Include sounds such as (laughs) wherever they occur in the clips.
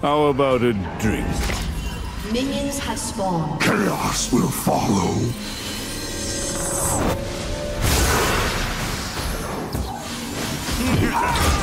How about a drink? Minions have spawned. Chaos will follow. (laughs)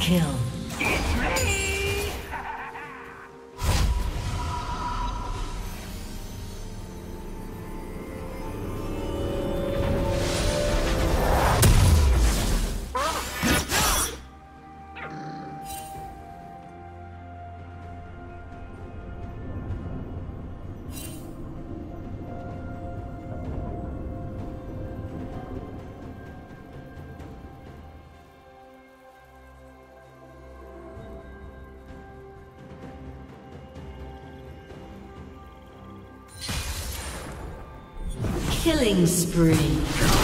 kill. Killing spree.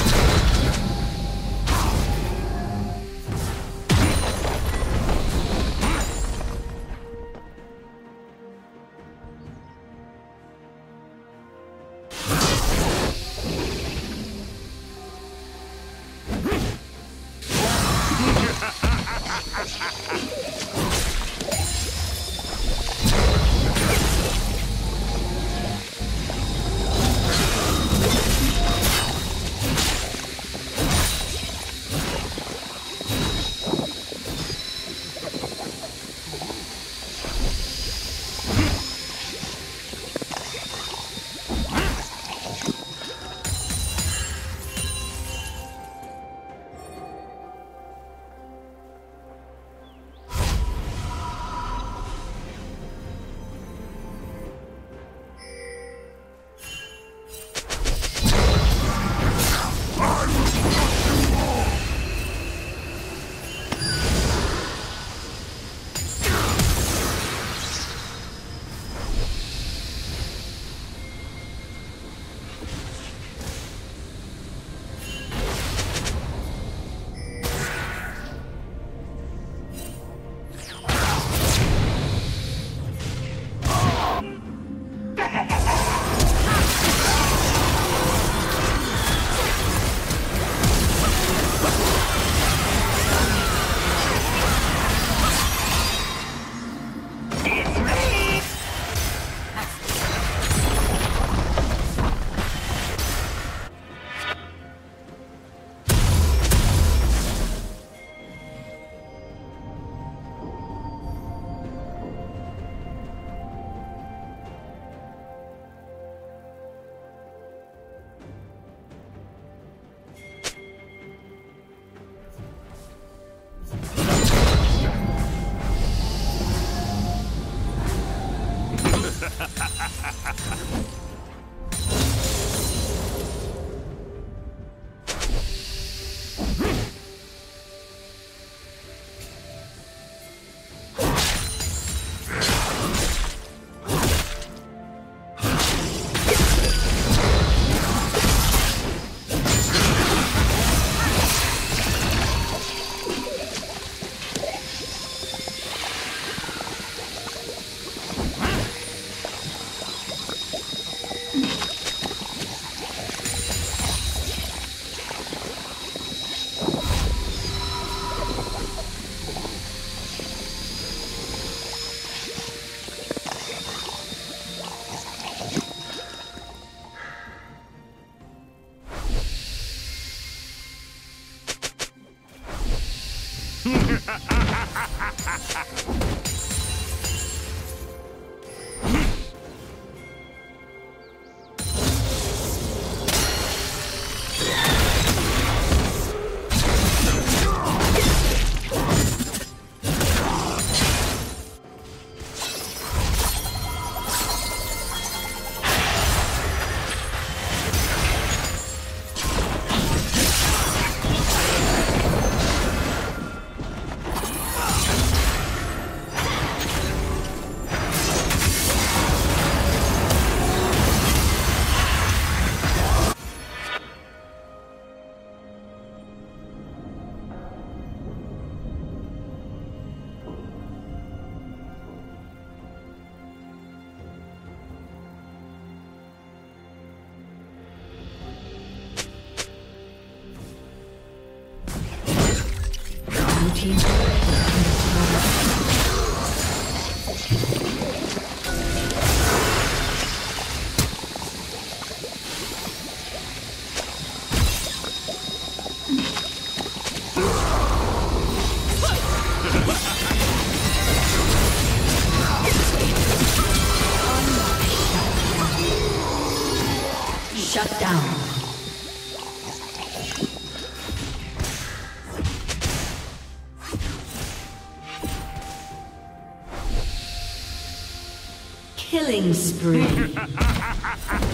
Killing spree. (laughs)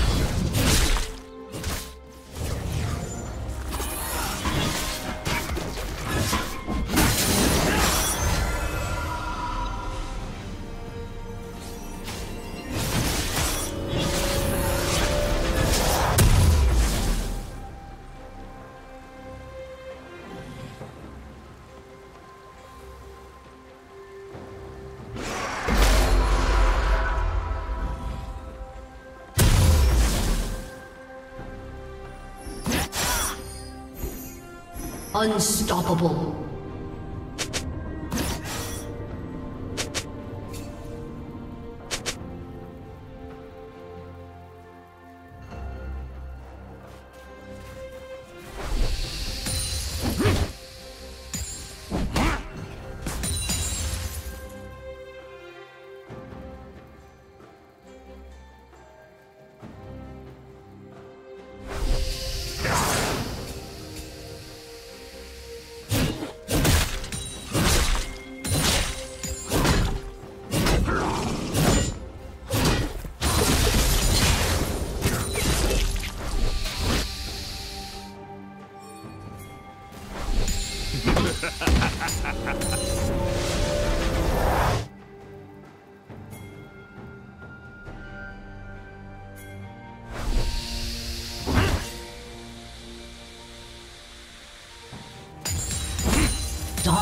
Unstoppable.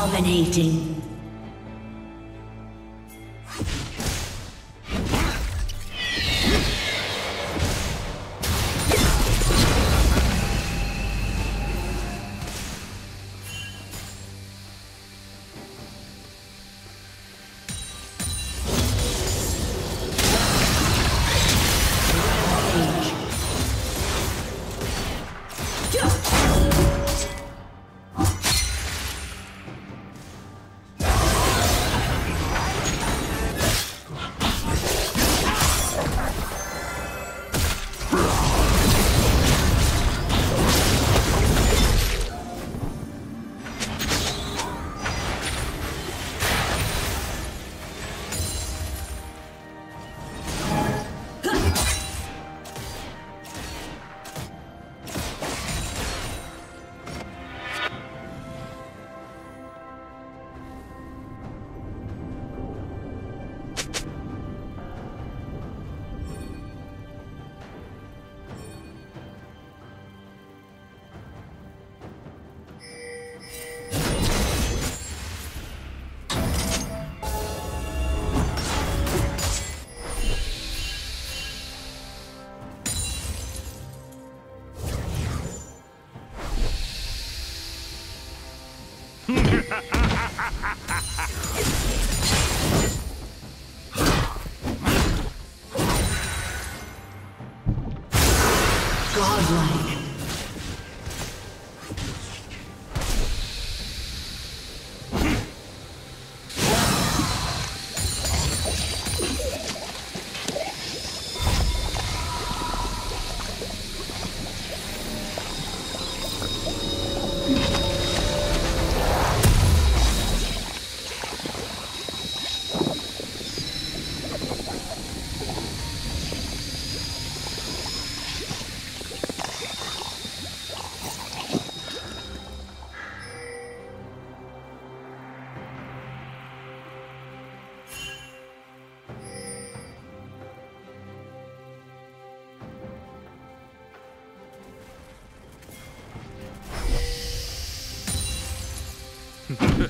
Dominating.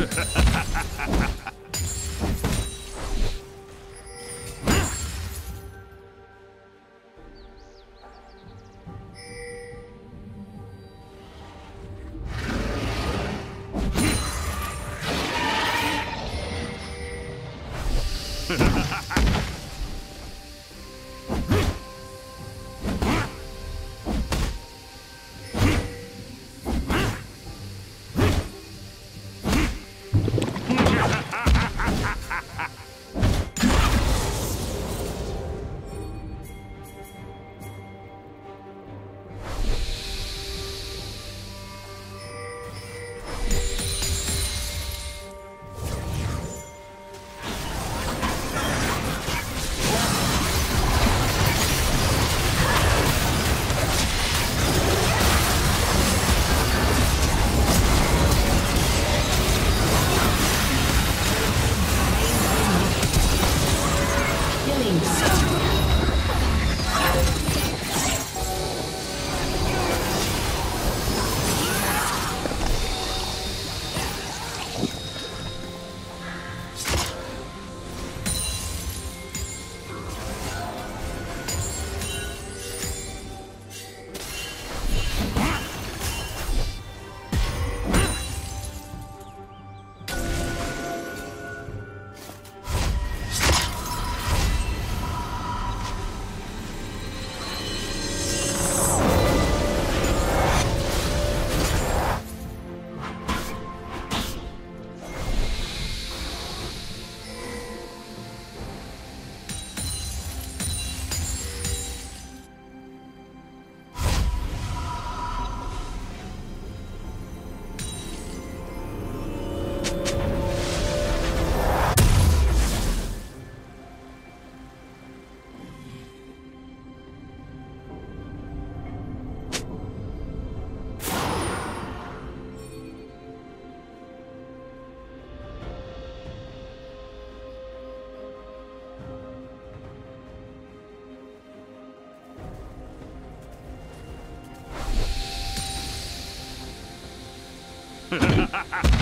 Ha ha ha ha ha! Rampage. (laughs)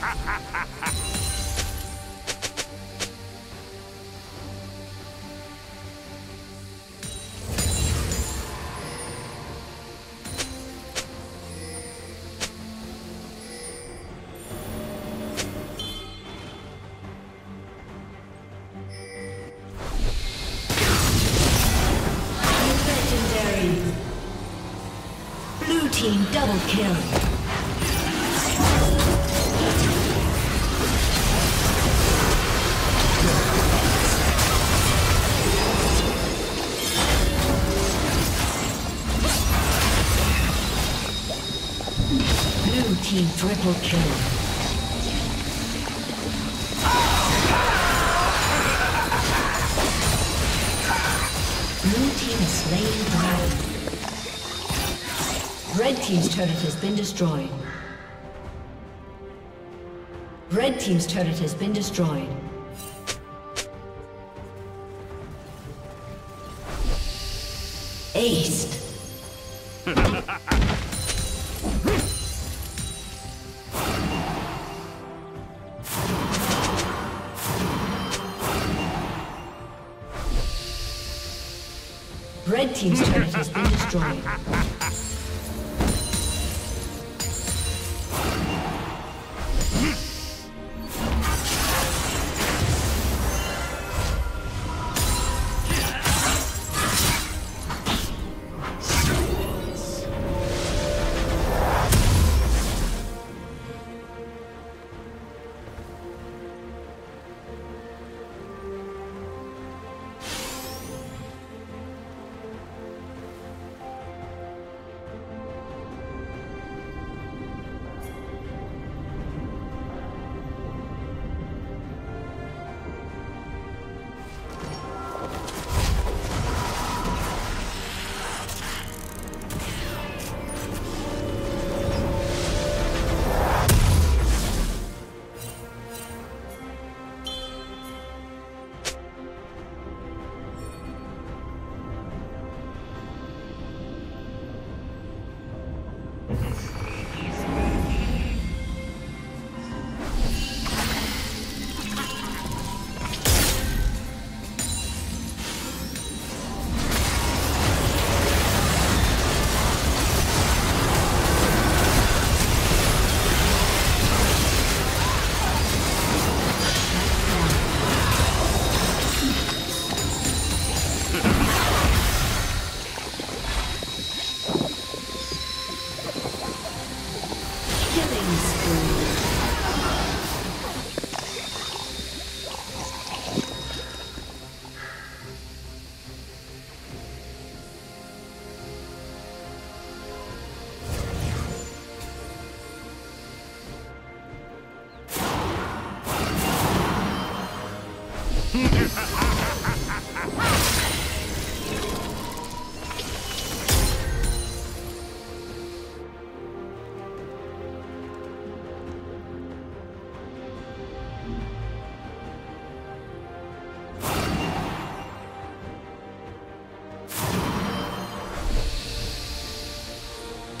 Ha ha ha ha! Turret has been destroyed. Red team's turret has been destroyed. Aced. Red team's turret has been destroyed.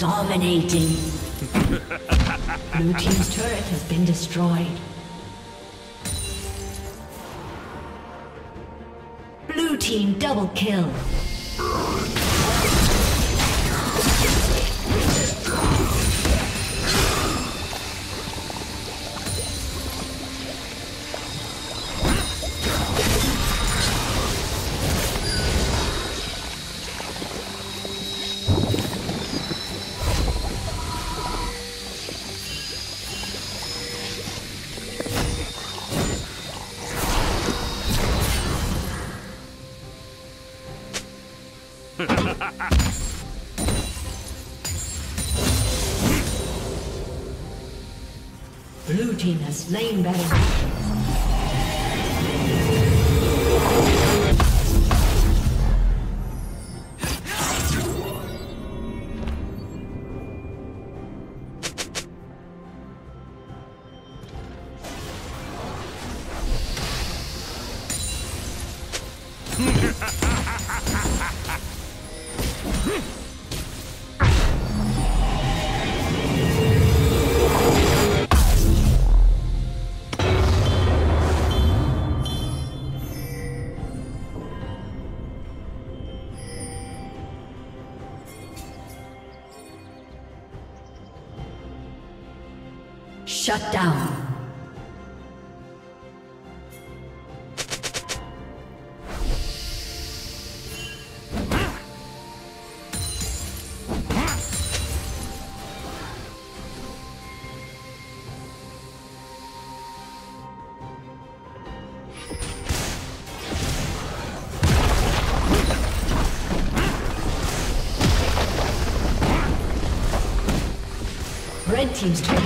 Dominating. (laughs) Blue Team's turret has been destroyed. Blue Team double kill. Slain Baron. Red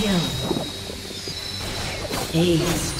Kill. Aced.